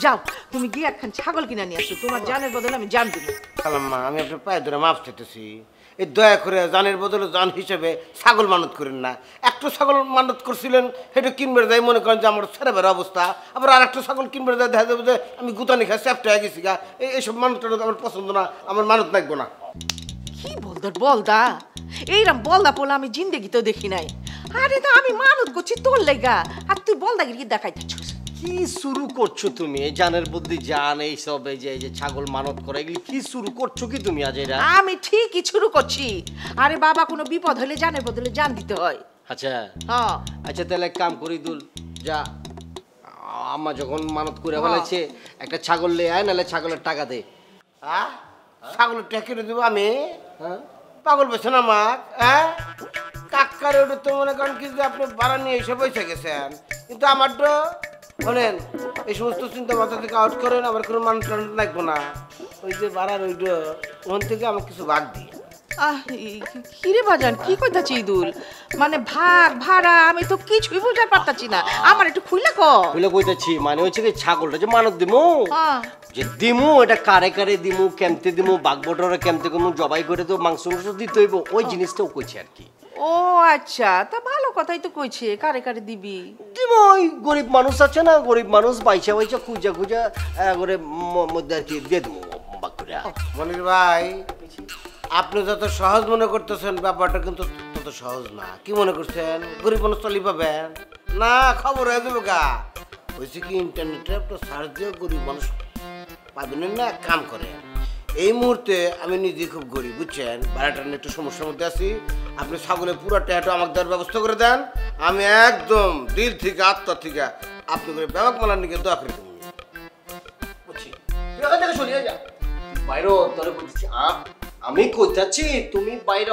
যাও তুমি গিয়ে একখান ছাগল কিনে নিয়ে আসো। তোমার জানের বদলে আমি জান দিব। খালাম্মা আমি আপনার পায়ে ধরে মাফ চাইতেছি। এই দয়া করে জানের বদলে জান হিসেবে ছাগল মানত করেন না। একটা ছাগল মানত করছিলেন সেটা কিনবে যাই মনে করেন যে আমার ছেড়ে অবস্থা। আবার আর একটা ছাগল কিনবে যাই দেখা যাবে যে আমি গুতানি খাই চ্যাপটা হয়ে গেছি গা। এই- এইসব মানত আমার পছন্দ না আমার মানত লাগবো না। কি বলদার বলদা? এইরকম বলদা পোলা আমি জিন্দেগিতেও দেখি নাই। আরে তো আমি মানত করছি তোর লেগা আর তুই বলদাগিরি কি দেখাইতেছিস? কি শুরু করছ তুমি? এই জানের বুদ্ধি জান এই সব এই যে এই যে ছাগল মানত করে এগুলি কি শুরু করছ কি তুমি আজ এরা আমি ঠিকই শুরু করছি। আরে বাবা কোনো বিপদ হলে জানের বদলে জান দিতে হয়। আচ্ছা। হ্যাঁ। আচ্ছা তাহলে এক কাম করি দুল যা। আম্মা যখন মানত করে ফেলেছে একটা ছাগল লে আয় নাহলে ছাগলের টাকা দে। আহ ছাগলের ট্যাকে দেবো আমি? হ্যাঁ? পাগল পেছেন আমার হ্যাঁ কাকার ওটা তো মনে করেন কি আপনি ভাড়া নিয়ে এসে বসে গেছেন। কিন্তু আমার তো বলেন এই সমস্ত চিন্তা মাথা থেকে আউট করেন আমার কোনো মানুষ লাগবো না। ওই যে ভাড়ার ওইটা ওখান থেকে আমার কিছু ভাগ দিই কিরে বাজান কি কইতাছি ইদুল? মানে ভাগ ভাড়া আমি তো কিছুই বুঝতে পারতাছি না। আমার একটু খুইলা ক। কইতেছি মানে হচ্ছে কি ছাগলটা যে মানত দিমু? হ্যাঁ। যে দিমু এটা কারে কারে দিমু কেমতে দিমু বাঘ বটরে কেমতে কমু জবাই করে তো মাংস মাংস দিতে হইব ওই জিনিসটাও কইছে আর কি। ও আচ্ছা। তা ভালো কথাই তো কইছে। কারে কারে দিবি? দিমু ওই গরিব মানুষ আছে না গরিব মানুষ বাইচা বাইচা খুঁজা খুঁজা করে মধ্যে আর কি দিয়ে দিমু বাঘ মনির ভাই আপনি যত সহজ মনে করতেছেন ব্যাপারটা কিন্তু তত সহজ না। কি মনে করছেন? গরিব মানুষ চলি পাবেন না খবর হয়ে যাবে গা। হয়েছে কি ইন্টারনেটে আপনার সার্চ দিয়ে গরিব মানুষ পাবেন না এক কাম করে এই মুহূর্তে আমি নিজে খুব গরিব, বুঝছেন? ভাড়াটা নিয়ে একটু সমস্যার মধ্যে আছি। আপনি ছাগলের পুরো ট্যাটো আমাকে দেওয়ার ব্যবস্থা করে দেন। আমি একদম দিল থেকে, আত্মা থেকে আপনি করে ব্যাপক মালার নিকে দোয়া করে দেবো। বুঝছি? তুই এখান থেকে চলিয়ে যা। বাইরো তুমি বাইর।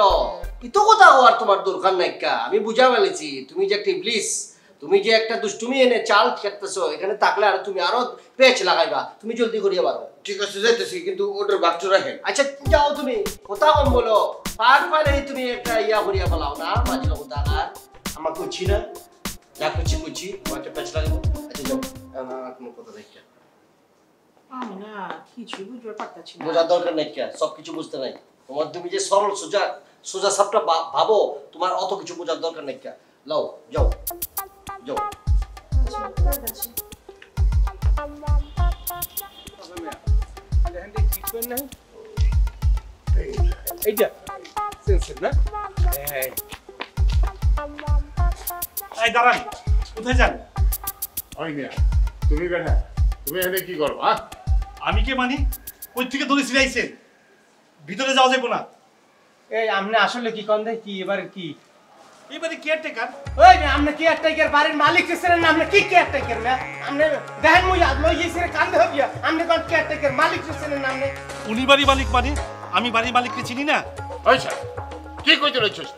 ইতো কথা হওয়ার তোমার দরকার নাই আমি বুঝা ফেলেছি। তুমি যে একটা ইবলিস। তুমি যে একটা দুষ্টুমি এনে চাল খেতেছো এখানে থাকলে আর তুমি আরও পেচ লাগাইবা। তুমি জলদি করিয়ে পারো। ঠিক আছে যাইতেছি কিন্তু ওটার বাচ্চা রাখেন। আচ্ছা যাও তুমি কথা কম বলো। পার পারে তুমি একটা ইয়া করিয়া ফেলাও না বাজিল কথা আর আমার করছি না যা করছি করছি একটা পেচ লাগাবো। আচ্ছা যাও। আমার কোনো কথা নাই আমি না কিছু বুঝতে পারতাছি না। বোঝার দরকার নাই কে? সব কিছু বুঝতে নাই। তোমার তুমি যে সরল সোজা সোজা সবটা ভাবো তোমার অত কিছু বোঝার দরকার নাই লাও যাও। যাও এইটা সেন্সর না এই এই দাঁড়ান কোথায় যান ওই মিয়া তুমি বেটা তুমি এখানে কি করো হ্যাঁ আমি কে মানি কই থেকে ধরে ছিলাইছেন ভিতরে যাওয়া যাব না এই আপনি আসলে কি কন দেয় কি এবার কি এবারে কেয়ারটেকার ওই মেয়ে, আপনি কি একটা ইকের বাড়ির মালিক ছিলেন না আপনি কি কি একটা ইকের মেয়ে? আপনি দেখেন মুই লই গেছি কান্দে হবিয়া আপনি কোন কি একটা ইকের মালিক ছিলেন না আপনি উনি বাড়ি মালিক মানে? আমি বাড়ির মালিককে চিনি না? ওই স্যার কি কইতে রয়েছিস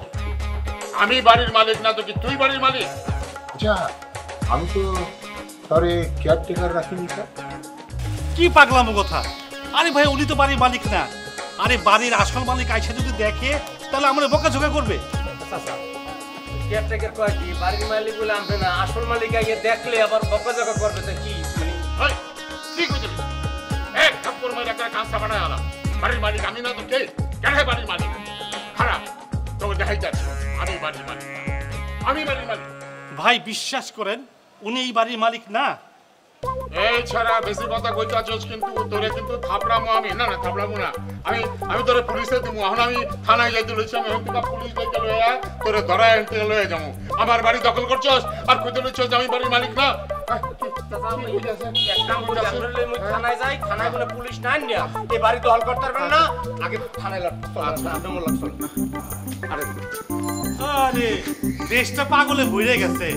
আমি বাড়ির মালিক না তো কি তুই বাড়ির মালিক? আচ্ছা আমি তো তরে কেয়ারটেকার রাখিনি স্যার। কি পাগলামো কথা? আরে ভাই উনি তো বাড়ির মালিক না। আরে বাড়ির আসল মালিক আইসা যদি দেখে তাহলে আমরা বকাঝোকা করবে। কেয়ারটেকার কয় কি বাড়ির মালিক বলে আপনি না আসল মালিক আগে দেখলে আবার বকাঝকা করবে তো কি? মানে ওই কি এক থাপ্পড় মাইরা একটা কাঁচা বানায় আলাম বাড়ির মালিক আমি না তো কে? কেন বাড়ির মালিক? খারাপ তোকে দেখাই যাচ্ছে আমি বাড়ির মালিক আমি বাড়ির মালিক। ভাই বিশ্বাস করেন উনি এই বাড়ির মালিক না? এই ছাড়া বেশি কথা কইতে আছিস কিন্তু তোরে কিন্তু থাপড়ামো আমি। না না থাপড়ামো না। আমি আমি তোরে পুলিশে দিমু। এখন আমি থানায় যাইতে লইছি আমি এখন থেকে পুলিশ যাইতে লইয়া তোরে ধরা এনতে লইয়া যাব আমার বাড়ি দখল করছস? আর কইতে লইছস আমি বাড়ির মালিক না? থানায় যাই থানায় পুলিশ নাই এই বাড়ি দখল করতে পারবেন আগে থানায় আরে। আরে দেশটা পাগলে ভরে গেছে।